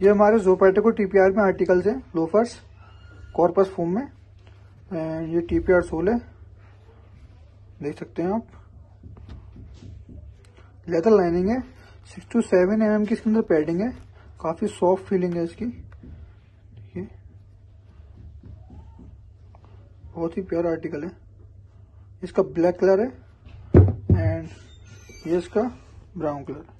ये हमारे जोपैटेको टीपीआर में आर्टिकल्स हैं लोफर्स कॉर्पस फॉर्म में। एंड ये टीपीआर सोल है। देख सकते हैं आप। लेदर लाइनिंग है। सिक्स टू सेवन एम की इसके अंदर पैडिंग है। काफ़ी सॉफ्ट फीलिंग है इसकी। देखिए। बहुत ही प्योर आर्टिकल है। इसका ब्लैक कलर है। एंड ये इसका ब्राउन कलर